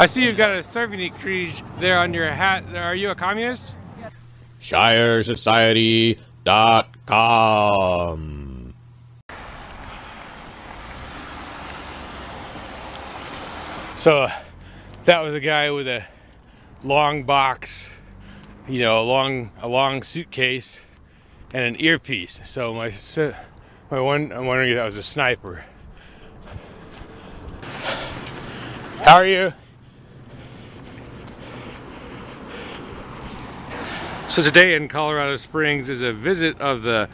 I see you've got a Crvini Kriz there on your hat. Are you a communist? ShireSociety.com. So that was a guy with a long box, you know, a long a long suitcase and an earpiece. So my my one I'm wondering if that was a sniper. How are you? So today in Colorado Springs is a visit of the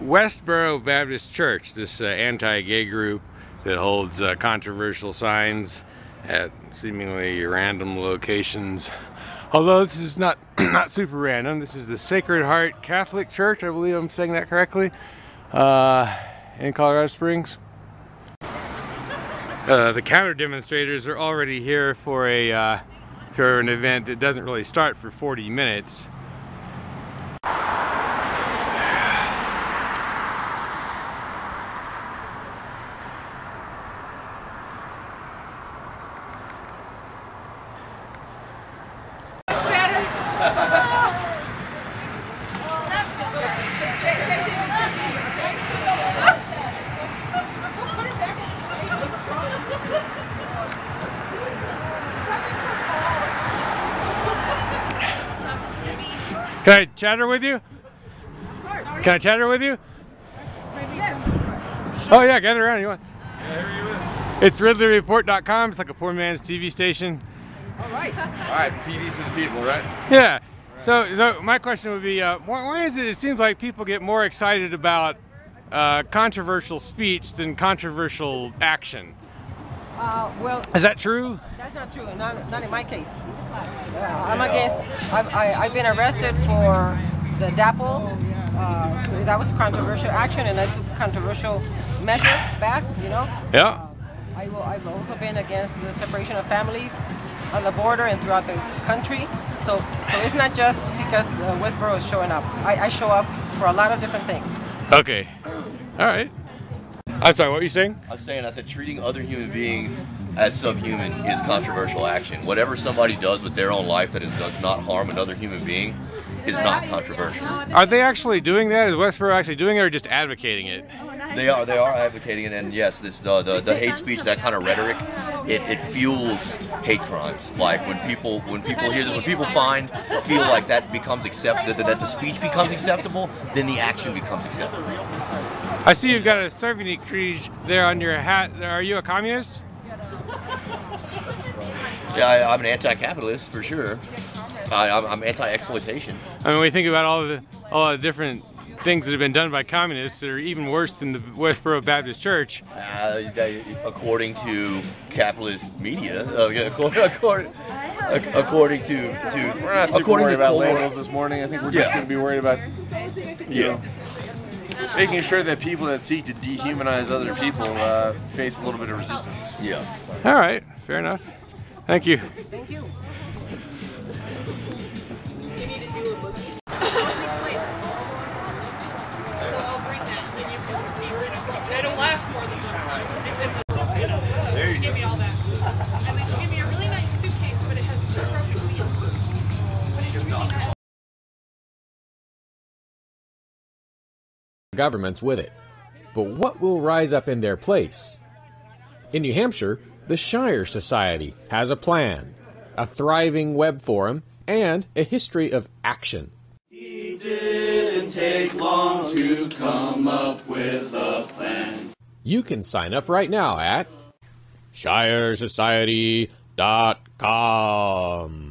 Westboro Baptist Church, this uh, anti-gay group that holds uh, controversial signs at seemingly random locations. Although this is not not super random, this is the Sacred Heart Catholic Church. I believe I'm saying that correctly. Uh, in Colorado Springs. Uh, the counter demonstrators are already here for a uh, for an event that doesn't really start for 40 minutes. Can I chatter with you? Can I chatter with you? Oh yeah, gather around. You want? It's RidleyReport.com. It's like a poor man's TV station. All right. All right, TV for the people, right? Yeah. So, so my question would be, uh, why, why is it? It seems like people get more excited about uh, controversial speech than controversial action. Uh, well, Is that true? that's not true. Not, not in my case. Uh, I'm against. I've, I, I've been arrested for the DAPL. Uh, so that was a controversial action, and I took controversial measure back. You know. Yeah. I will, I've also been against the separation of families on the border and throughout the country. So, so it's not just because uh, Westboro is showing up. I, I show up for a lot of different things. Okay. All right. I'm sorry. What were you saying? I'm saying I said treating other human beings as subhuman is controversial action. Whatever somebody does with their own life that is, does not harm another human being is not controversial. Are they actually doing that? Is Westboro actually doing it, or just advocating it? They are they are advocating it, and yes, this the the, the hate speech, that kind of rhetoric, it, it fuels hate crimes. Like when people when people hear this, when people find feel like that becomes accept that, that the speech becomes acceptable, then the action becomes acceptable. I see you've got a Crvini Kriz there on your hat. Are you a communist? Yeah, I, I'm an anti-capitalist for sure. I, I'm, I'm anti-exploitation. I mean, we think about all the all the different things that have been done by communists that are even worse than the Westboro Baptist Church. Uh, they- according to capitalist media, uh, yeah, according, according, according to, to We're not super according worried to about labels this morning. I think we're just Yeah. going to be worried about you Yeah. know, making sure that people that seek to dehumanize other people uh, face a little bit of resistance. Yeah. All right, fair enough. Thank you. Thank you. Governments with it. But what will rise up in their place? In New Hampshire, the Shire Society has a plan, a thriving web forum, and a history of action. He didn't take long to come up with a plan. You can sign up right now at ShireSociety.com.